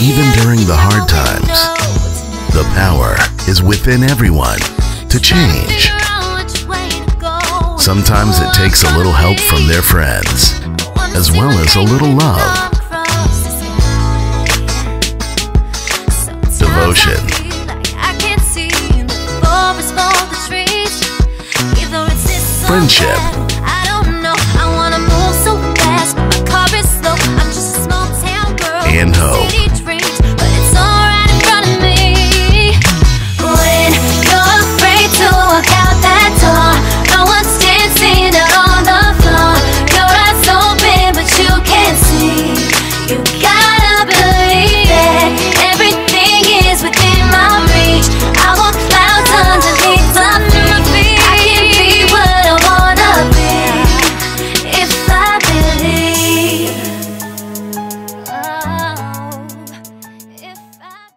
Even during the hard times. The power is within everyone to change. Sometimes it takes a little help from their friends, as well as a little love. Devotion. Friendship. And hope.